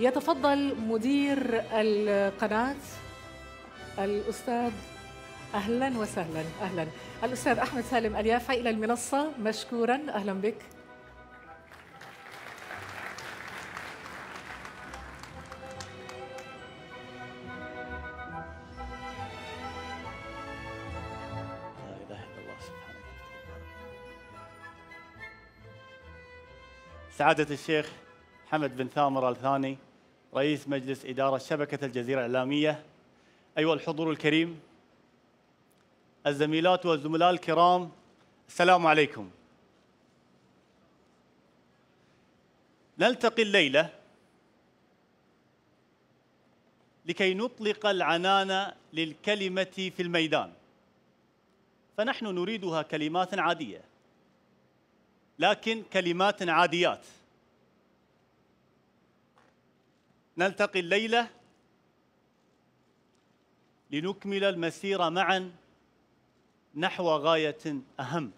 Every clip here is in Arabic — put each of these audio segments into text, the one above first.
يتفضل مدير القناة الأستاذ أهلا وسهلا أهلا. الأستاذ أحمد سالم اليافعي إلى المنصة مشكورا أهلا بك. سعادة الشيخ حمد بن ثامر الثاني رئيس مجلس إدارة شبكة الجزيرة الإعلامية. أيها الحضور الكريم الزميلات والزملاء الكرام السلام عليكم. نلتقي الليلة لكي نطلق العنان للكلمة في الميدان. فنحن نريدها كلمات عادية لكن كلمات عاديات. نلتقي الليلة لنكمل المسيره معا نحو غاية أهم.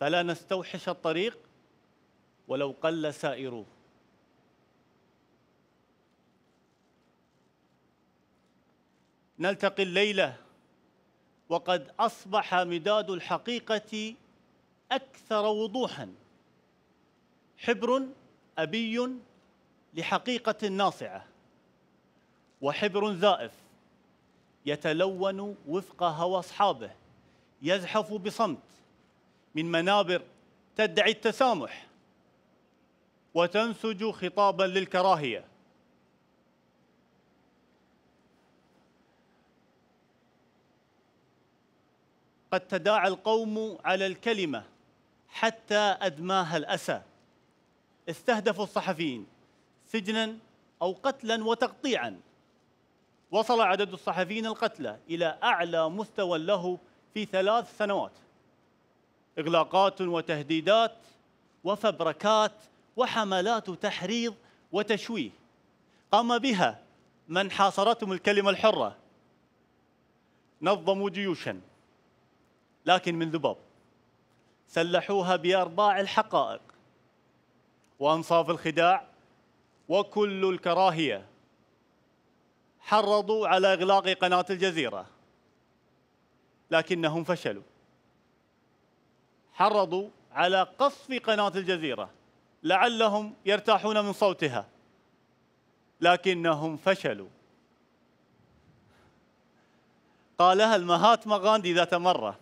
فلا نستوحش الطريق ولو قل سائروه نلتقي الليلة وقد أصبح مداد الحقيقة أكثر وضوحا. حبر أبي لحقيقة ناصعة وحبر زائف يتلون وفق هوى أصحابه يزحف بصمت من منابر تدعي التسامح وتنسج خطابا للكراهية. قد تداعى القوم على الكلمة حتى أدماها الأسى استهدفوا الصحفيين. سجنا أو قتلا وتقطيعا. وصل عدد الصحفيين القتلى إلى أعلى مستوى له في ثلاث سنوات. إغلاقات وتهديدات وفبركات وحملات تحريض وتشويه. قام بها من حاصرتهم الكلمة الحرة. نظموا جيوشا لكن من ذباب. سلحوها بأرباع الحقائق. وأنصاف الخداع وكل الكراهية حرضوا على إغلاق قناة الجزيرة لكنهم فشلوا. حرضوا على قصف قناة الجزيرة لعلهم يرتاحون من صوتها لكنهم فشلوا. قالها المهاتما غاندي ذات مرة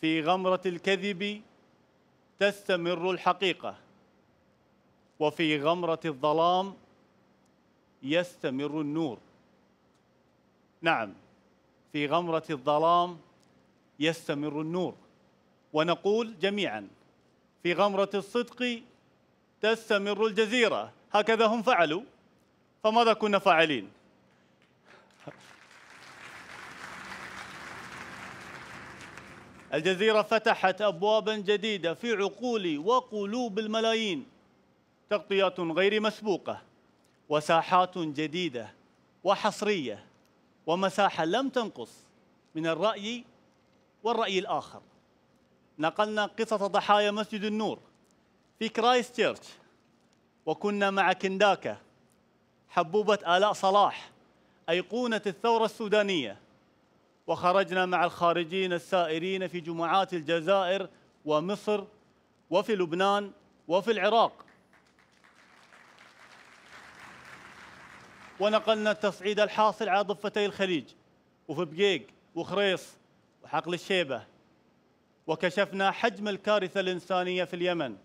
في غمرة الكذب تستمر الحقيقة. وفي غمرة الظلام يستمر النور. نعم في غمرة الظلام يستمر النور. ونقول جميعا في غمرة الصدق تستمر الجزيرة. هكذا هم فعلوا فماذا كنا فاعلين؟ الجزيرة فتحت أبوابا جديدة في عقول وقلوب الملايين. تغطيات غير مسبوقة وساحات جديدة وحصرية ومساحة لم تنقص من الرأي والرأي الآخر. نقلنا قصص ضحايا مسجد النور في كرايست تشيرش وكنا مع كنداكا حبوبة آلاء صلاح أيقونة الثورة السودانية. وخرجنا مع الخارجين السائرين في جمعات الجزائر ومصر وفي لبنان وفي العراق. ونقلنا التصعيد الحاصل على ضفتي الخليج وفي بقيق وخريص وحقل الشيبة. وكشفنا حجم الكارثة الإنسانية في اليمن.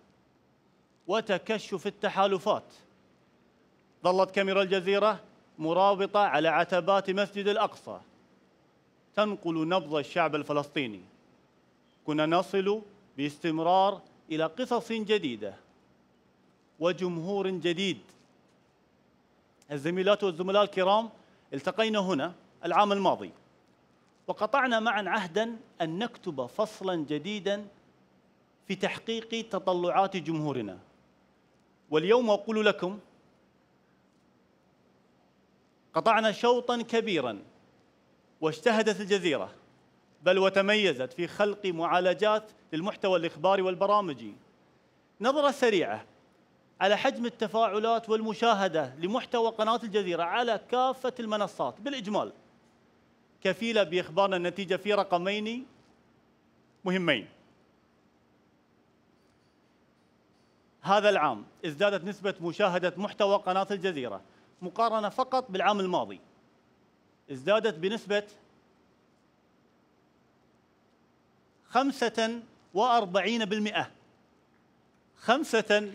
وتكشف التحالفات. ظلت كاميرا الجزيرة مرابطة على عتبات مسجد الأقصى. تنقل نبض الشعب الفلسطيني. كنا نصل باستمرار إلى قصص جديدة. وجمهور جديد الزميلات والزملاء الكرام التقينا هنا العام الماضي. وقطعنا معا عهدا أن نكتب فصلا جديدا في تحقيق تطلعات جمهورنا. واليوم أقول لكم قطعنا شوطا كبيرا واجتهدت الجزيرة بل وتميزت في خلق معالجات للمحتوى الإخباري والبرامجي. نظرة سريعة على حجم التفاعلات والمشاهدة لمحتوى قناة الجزيرة على كافة المنصات. بالإجمال كفيلة بإخبارنا النتيجة في رقمين مهمين. هذا العام ازدادت نسبة مشاهدة محتوى قناة الجزيرة مقارنة فقط بالعام الماضي. ازدادت بنسبة خمسة وأربعين بالمئة. خمسة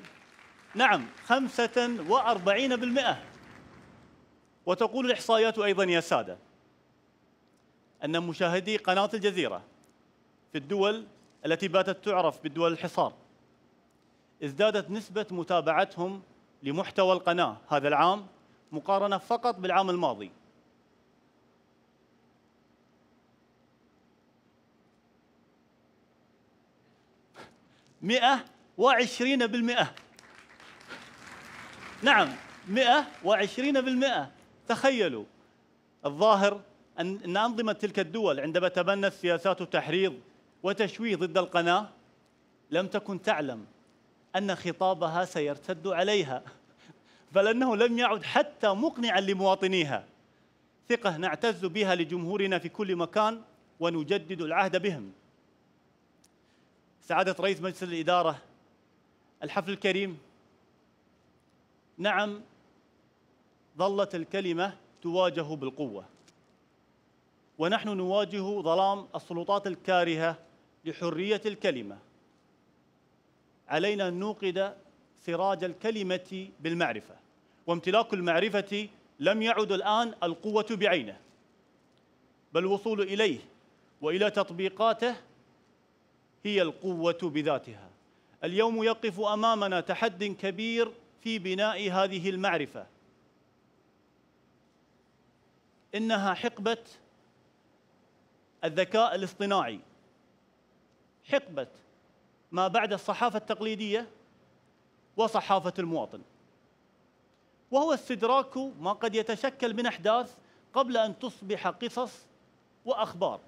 نعم خمسة وأربعين بالمئة. وتقول الإحصائيات أيضا يا سادة أن مشاهدي قناة الجزيرة في الدول التي باتت تعرف بالدول الحصار ازدادت نسبة متابعتهم لمحتوى القناة هذا العام مقارنة فقط بالعام الماضي. مئة وعشرين بالمئة. نعم مئة وعشرين بالمئة. تخيلوا الظاهر أن أنظمة تلك الدول عندما تبنت سياسات تحريض وتشويه ضد القناة لم تكن تعلم أن خطابها سيرتد عليها بل أنه لم يعد حتى مقنعا لمواطنيها. ثقة نعتز بها لجمهورنا في كل مكان ونجدد العهد بهم. سعادة رئيس مجلس الإدارة الحفل الكريم نعم ظلت الكلمة تواجه بالقوة. ونحن نواجه ظلام السلطات الكارهة لحرية الكلمة. علينا أن نوقد سراج الكلمة بالمعرفة. وامتلاك المعرفة لم يعد الآن القوة بعينه. بل الوصول إليه وإلى تطبيقاته هي القوة بذاتها. اليوم يقف أمامنا تحد كبير في بناء هذه المعرفة. إنها حقبة الذكاء الاصطناعي. حقبة ما بعد الصحافة التقليدية وصحافة المواطن. وهو استدراك ما قد يتشكل من أحداث قبل أن تصبح قصص وأخبار.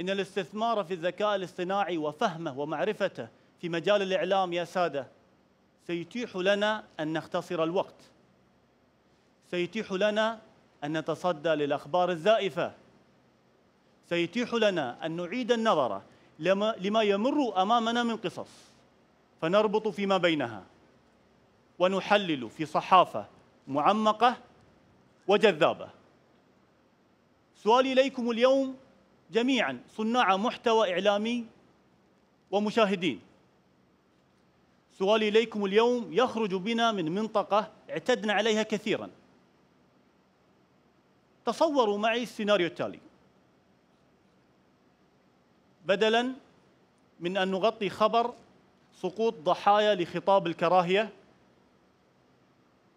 إن الاستثمار في الذكاء الاصطناعي وفهمه ومعرفته في مجال الإعلام يا سادة سيتيح لنا أن نختصر الوقت. سيتيح لنا أن نتصدى للأخبار الزائفة. سيتيح لنا أن نعيد النظر لما, يمر أمامنا من قصص. فنربط فيما بينها. ونحلل في صحافة معمقة وجذابة. سؤالي إليكم اليوم جميعا صناع محتوى إعلامي ومشاهدين. سؤالي إليكم اليوم يخرج بنا من منطقة اعتدنا عليها كثيرا. تصوروا معي السيناريو التالي. بدلا من أن نغطي خبر سقوط ضحايا لخطاب الكراهية.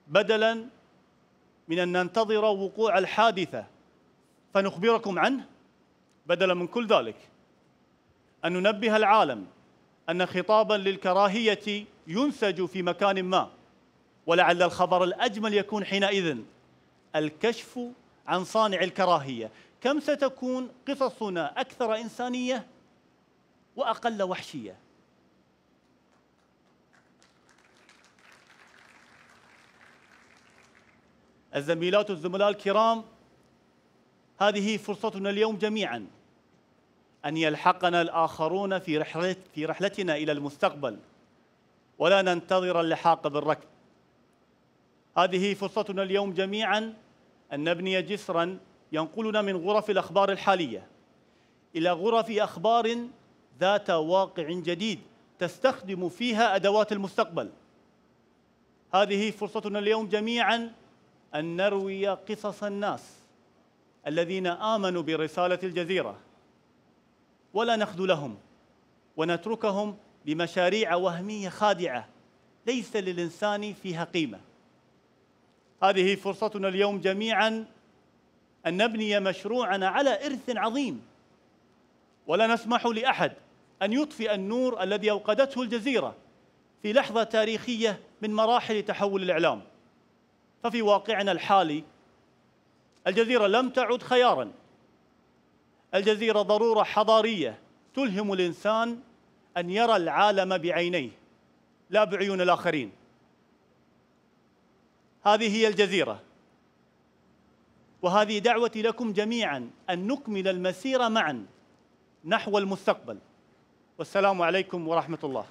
بدلا من أن ننتظر وقوع الحادثة فنخبركم عنه. بدلا من كل ذلك أن ننبه العالم أن خطابا للكراهية ينسج في مكان ما ولعل الخبر الأجمل يكون حينئذ الكشف عن صانع الكراهية. كم ستكون قصصنا أكثر إنسانية وأقل وحشية؟ الزميلات والزملاء الكرام هذه فرصتنا اليوم جميعا. أن يلحقنا الآخرون في في رحلتنا إلى المستقبل. ولا ننتظر اللحاق بالركب. هذه فرصتنا اليوم جميعا أن نبني جسرا ينقلنا من غرف الأخبار الحالية إلى غرف أخبار ذات واقع جديد تستخدم فيها أدوات المستقبل. هذه فرصتنا اليوم جميعا أن نروي قصص الناس الذين آمنوا برسالة الجزيرة. ولا نخذلهم ونتركهم بمشاريع وهمية خادعة ليس للإنسان فيها قيمة. هذه فرصتنا اليوم جميعا أن نبني مشروعنا على إرث عظيم. ولا نسمح لأحد أن يطفئ النور الذي أوقدته الجزيرة في لحظة تاريخية من مراحل تحول الإعلام. ففي واقعنا الحالي الجزيرة لم تعد خيارا. الجزيرة ضرورة حضارية تلهم الإنسان أن يرى العالم بعينيه لا بعيون الآخرين. هذه هي الجزيرة. وهذه دعوتي لكم جميعا أن نكمل المسيرة معا نحو المستقبل. والسلام عليكم ورحمة الله.